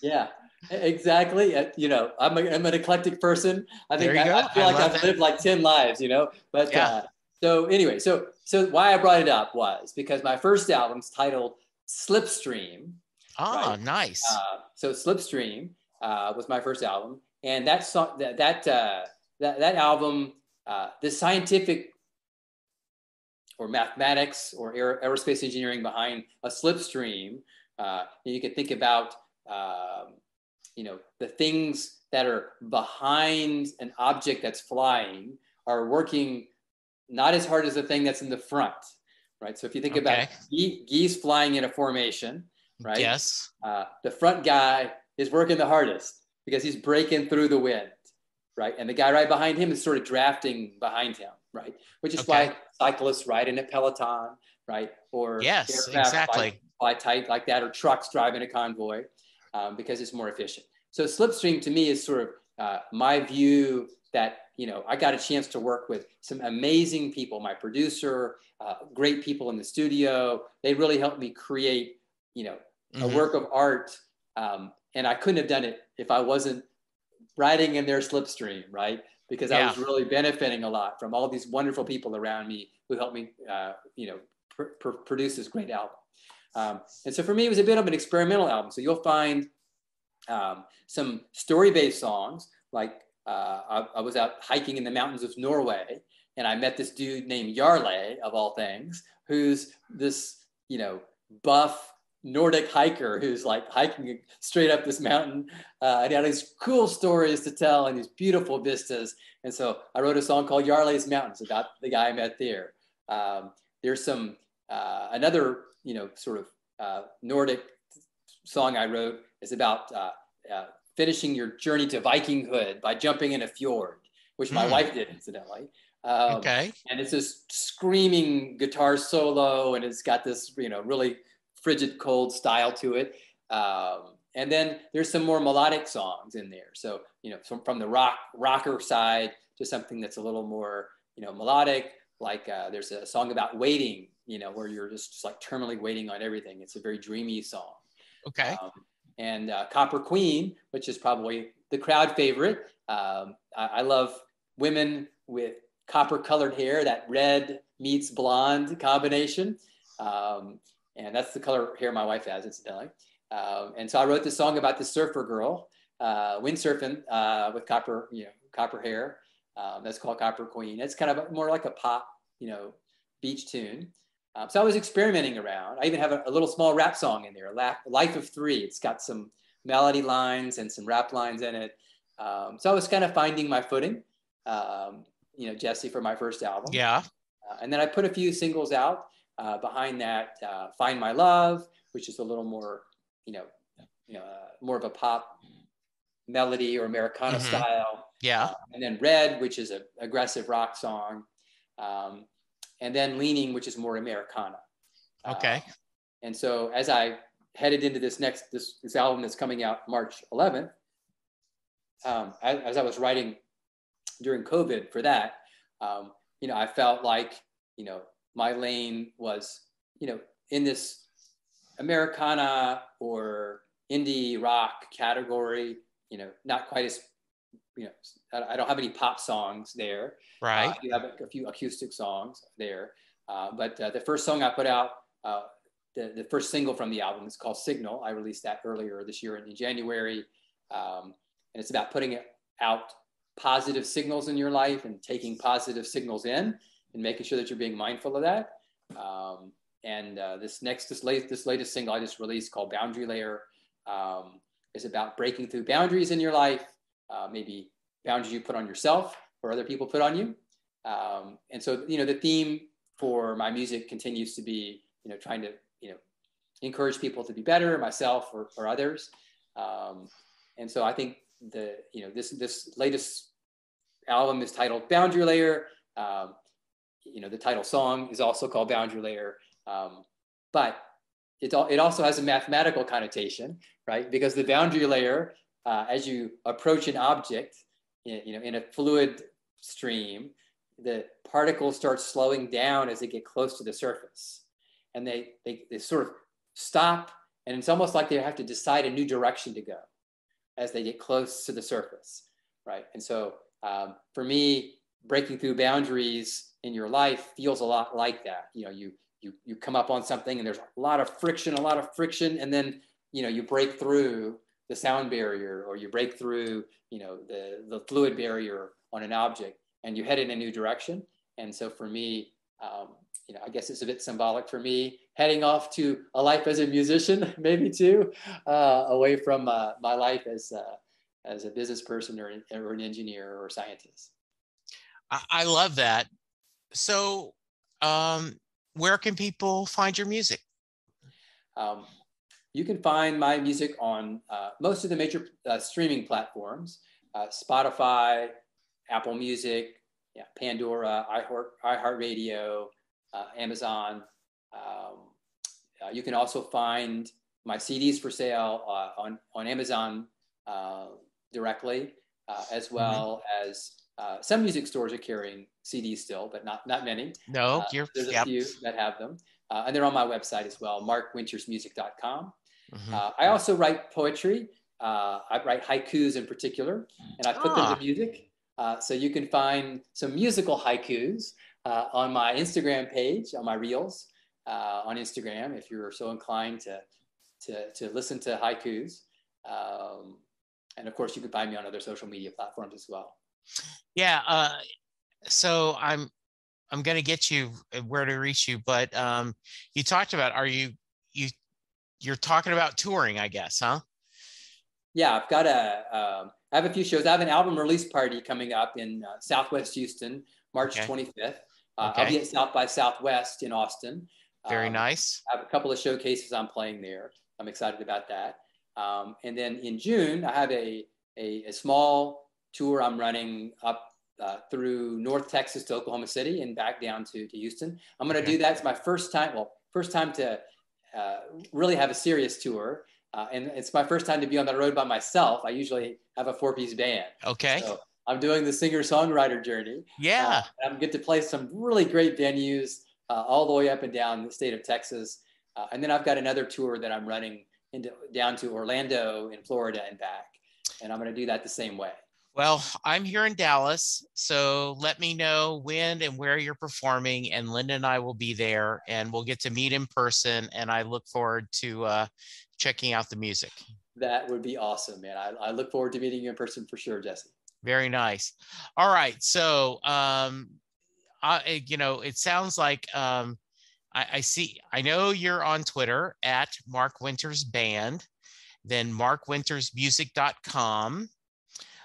Yeah, exactly. Uh, you know, I'm, a, I'm an eclectic person. I think I, I, feel I like I've that. lived like 10 lives, you know, but yeah. uh, so anyway, so, so why I brought it up was because my first album's titled Slipstream. Oh, right? nice. Uh, so Slipstream uh, was my first album. And that song, that, that, uh, that, that album, uh, the scientific or mathematics or aerospace engineering behind a slipstream, you could think about um, you know, the things that are behind an object that's flying are working not as hard as the thing that's in the front, right? So if you think okay. about geese flying in a formation, right? Yes. Uh, the front guy is working the hardest because he's breaking through the wind, right? And the guy right behind him is sort of drafting behind him, right? Which is okay. why cyclists ride in a peloton, right? Or yes, exactly. Fly, fly tight like that, or trucks driving a convoy um, because it's more efficient. So Slipstream to me is sort of uh, my view that you know I got a chance to work with some amazing people. My producer, uh, great people in the studio. They really helped me create you know mm-hmm. a work of art, um, and I couldn't have done it if I wasn't riding in their slipstream, right? Because yeah. I was really benefiting a lot from all these wonderful people around me who helped me, uh, you know, pr- pr- produce this great album. Um, and so for me, it was a bit of an experimental album. So you'll find um, some story-based songs like uh, I, I, was out hiking in the mountains of Norway and I met this dude named Jarle of all things, who's this, you know, buff Nordic hiker who's like hiking straight up this mountain. Uh, and he had these cool stories to tell and these beautiful vistas. And so I wrote a song called Jarle's Mountains about the guy I met there. Um, there's some, uh, another, you know, sort of uh, Nordic song I wrote is about uh, uh, finishing your journey to Vikinghood by jumping in a fjord, which my mm. wife did incidentally. Um, okay. And it's this screaming guitar solo, and it's got this, you know, really frigid, cold style to it. Um, and then there's some more melodic songs in there. So, you know, from, from the rock rocker side to something that's a little more, you know, melodic. Like uh, there's a song about waiting, you know, where you're just, just, like terminally waiting on everything. It's a very dreamy song. Okay. Um, and uh, Copper Queen, which is probably the crowd favorite. Um, I, I love women with copper colored hair, that red meets blonde combination. Um, and that's the color hair my wife has, incidentally. Um, and so I wrote this song about the surfer girl, uh, windsurfing uh, with copper, you know, copper hair. Um, that's called Copper Queen. It's kind of more like a pop, you know, beach tune. Um, so I was experimenting around. I even have a, a little small rap song in there, Life of Three. It's got some melody lines and some rap lines in it. Um, so I was kind of finding my footing. Um, you know, Jesse for my first album. Yeah. Uh, and then I put a few singles out uh, behind that. Uh, Find My Love, which is a little more, you know, you know, uh, more of a pop melody or Americana mm-hmm. style. Yeah. Uh, and then Red, which is an aggressive rock song. Um, and then Leaning, which is more Americana. Okay. Uh, and so as I headed into this next this, this album that's coming out March 11th, um, as, as I was writing during COVID for that, um, you know, I felt like, you know, my lane was, you know, in this Americana or indie rock category, you know, not quite as, you know, I don't have any pop songs there. Right. Uh, you have a, few acoustic songs there. Uh, but uh, the first song I put out, uh, the, the first single from the album is called Signal. I released that earlier this year in, in January. Um, and it's about putting it out positive signals in your life and taking positive signals in and making sure that you're being mindful of that. Um, and uh, this next, this, late, this latest single I just released called Boundary Layer um, is about breaking through boundaries in your life, uh, maybe boundaries you put on yourself or other people put on you. Um, and so, you know, the theme for my music continues to be, you know, trying to, you know, encourage people to be better, myself or, or others. Um, and so I think the you know this this latest album is titled Boundary Layer. Um, you know the title song is also called Boundary Layer, um, but it it also has a mathematical connotation, right? Because the boundary layer, uh, as you approach an object, you know, in a fluid stream, the particles start slowing down as they get close to the surface, and they they, they sort of stop, and it's almost like they have to decide a new direction to go as they get close to the surface, right? And so um, for me, breaking through boundaries in your life feels a lot like that. You know, you you you come up on something and there's a lot of friction, a lot of friction, and then you know you break through the sound barrier or you break through you know the the fluid barrier on an object and you head in a new direction. And so for me, um, you know, I guess it's a bit symbolic for me heading off to a life as a musician, [LAUGHS] maybe too, uh, away from uh, my life as uh, as a business person or, or an engineer or scientist. I love that. So, um, where can people find your music? Um, you can find my music on uh, most of the major uh, streaming platforms: uh, Spotify, Apple Music, yeah, Pandora, iHeart, iHeartRadio, uh, Amazon. Um, uh, you can also find my CDs for sale uh, on, on Amazon uh, directly, uh, as mm-hmm. well mm-hmm. as some music stores are carrying CDs still, but not, not many. No, there's a yep. few that have them. and they're on my website as well, markwintersmusic.com. Mm-hmm. I also write poetry. I write haikus in particular, and I put ah. them to music. Uh, so you can find some musical haikus uh, on my Instagram page, on my reels uh, on Instagram, if you're so inclined to, to, to listen to haikus. Um, and of course, you can find me on other social media platforms as well. Yeah. Uh, so I'm I'm going to get you uh, where to reach you, but um, you talked about are you you you're talking about touring, I guess, huh? Yeah, I've got a um, I have a few shows. I have an album release party coming up in uh, Southwest Houston, March okay. 25th. Uh, okay. I'll be at South by Southwest in Austin. Very um, nice. I have a couple of showcases I'm playing there. I'm excited about that. Um, and then in June, I have a, a, a small tour I'm running up uh, through North Texas to Oklahoma City and back down to, to Houston. I'm going to okay. do that. It's my first time, well, first time to uh, really have a serious tour. Uh, and it's my first time to be on the road by myself. I usually have a four piece band. Okay. So I'm doing the singer songwriter journey. Yeah. Uh, I'm get to play some really great venues uh, all the way up and down the state of Texas. Uh, and then I've got another tour that I'm running into down to Orlando in Florida and back. And I'm going to do that the same way. Well, I'm here in Dallas, so let me know when and where you're performing, and Linda and I will be there, and we'll get to meet in person. And I look forward to uh, checking out the music. That would be awesome, man. I, I look forward to meeting you in person for sure, Jesse. Very nice. All right, so um, I, you know, it sounds like um, I, I see. I know you're on Twitter at Mark Winters Band, then markwintersmusic.com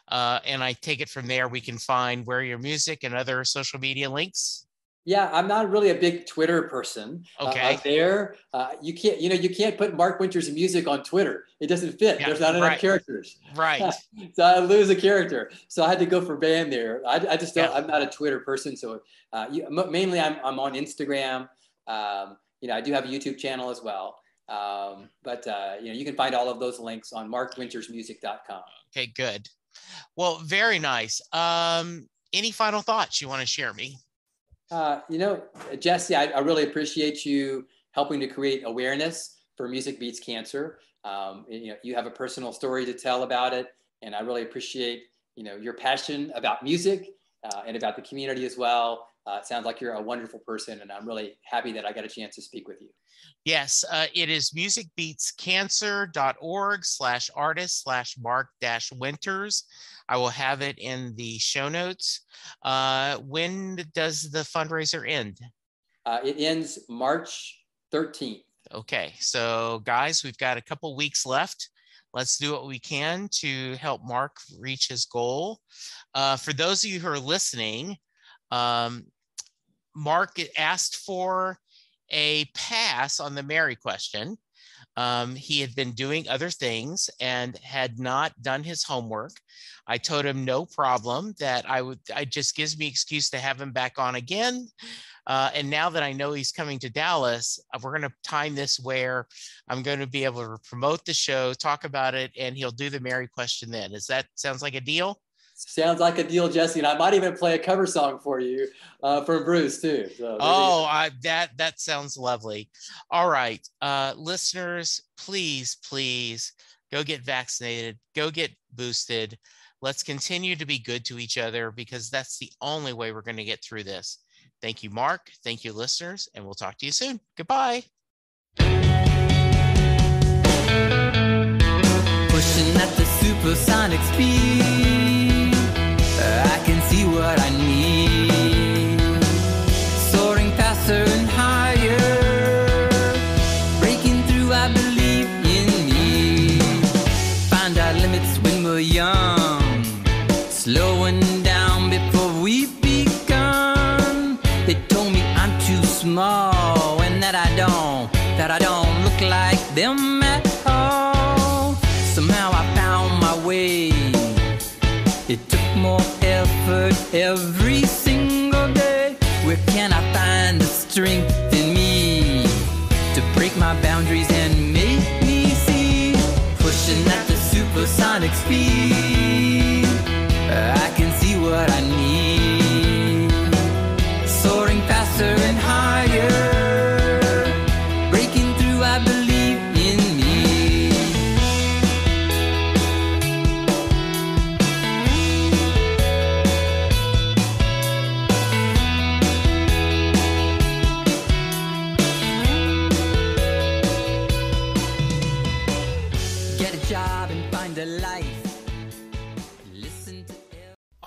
uh, and I take it from there, we can find where your music and other social media links. Yeah, I'm not really a big Twitter person. Uh, okay. Uh, there, uh, you can't, you know, you can't put Mark Winters music on Twitter. It doesn't fit. Yeah, There's not enough characters. Right. [LAUGHS] so I lose a character. So I had to go for band there. I, I just don't. Yeah. I'm not a Twitter person. So uh, you, mainly, I'm I'm on Instagram. Um, you know, I do have a YouTube channel as well. Um, but uh, you know, you can find all of those links on markwintersmusic.com. Okay, good. Well, very nice. Um, any final thoughts you want to share me? Uh, you know, Jesse, I, I, really appreciate you helping to create awareness for Music Beats Cancer. Um, you know, you have a personal story to tell about it, and I really appreciate you know your passion about music uh, and about the community as well. Uh, it sounds like you're a wonderful person, and I'm really happy that I got a chance to speak with you. Yes, uh, it is musicbeatscancer.org slash artist slash mark dash winters. I will have it in the show notes. Uh, when does the fundraiser end? Uh, it ends March 13th. Okay, so guys, we've got a couple weeks left. Let's do what we can to help Mark reach his goal. Uh, for those of you who are listening, um, Mark asked for a pass on the Mary question. Um, he had been doing other things and had not done his homework. I told him no problem that I would, it just gives me excuse to have him back on again. Uh, and now that I know he's coming to Dallas, uh, we're going to time this where I'm going to be able to promote the show, talk about it, and he'll do the Mary question then. Does that sounds like a deal? Sounds like a deal, Jesse. And I might even play a cover song for you uh, from Bruce too. So oh, I, that that sounds lovely. All right, uh, listeners, please, please go get vaccinated. Go get boosted. Let's continue to be good to each other because that's the only way we're going to get through this. Thank you, Mark. Thank you, listeners, and we'll talk to you soon. Goodbye. Pushing at the supersonic speed I can see what I need. Soaring faster and higher, breaking through, I believe in me. Find our limits when we're young, slowing down before we've begun. They told me I'm too small and that I don't, that I don't look like them more effort every single day. Where can I find the strength in me to break my boundaries and make me see? Pushing at the supersonic speed, I can see what I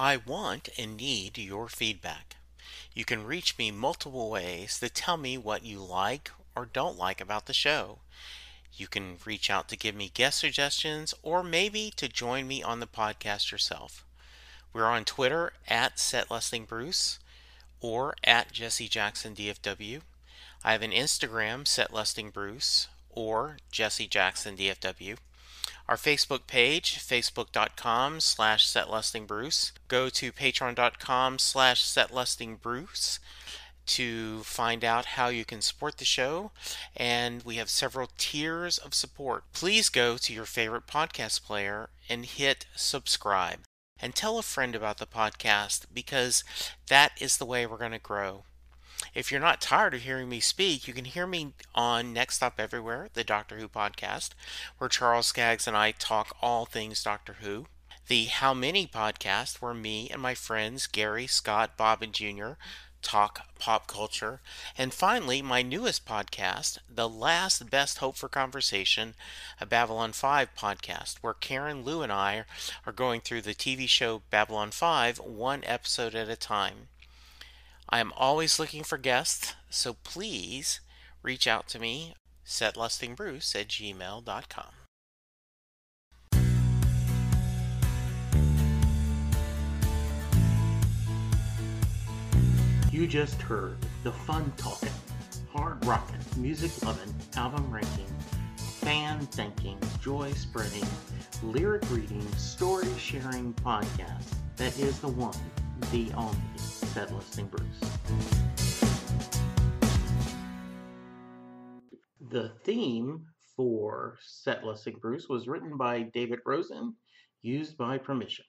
I want and need your feedback. You can reach me multiple ways to tell me what you like or don't like about the show. You can reach out to give me guest suggestions or maybe to join me on the podcast yourself. We're on Twitter at SetListingBruce or at Jesse Jackson DFW. I have an Instagram, SetListingBruce or Jesse Jackson DFW. Our Facebook page, facebook.com slash setlistingbruce. Go to patreon.com slash setlistingbruce to find out how you can support the show. And we have several tiers of support. Please go to your favorite podcast player and hit subscribe. And tell a friend about the podcast because that is the way we're going to grow. If you're not tired of hearing me speak, you can hear me on Next Stop Everywhere, the Doctor Who podcast, where Charles Skaggs and I talk all things Doctor Who. The How Many podcast, where me and my friends Gary, Scott, Bob, and Jr. talk pop culture. And finally, my newest podcast, The Last Best Hope for Conversation, a Babylon 5 podcast, where Karen, Lou, and I are going through the TV show Babylon 5 one episode at a time. I am always looking for guests, so please reach out to me, setlistingbruce at gmail.com. You just heard the fun talking, hard rocking, music loving, album ranking, fan thinking, joy spreading, lyric reading, story sharing podcast that is the one, the only Set Listing Bruce. The theme for Set Listing Bruce was written by David Rosen, used by permission.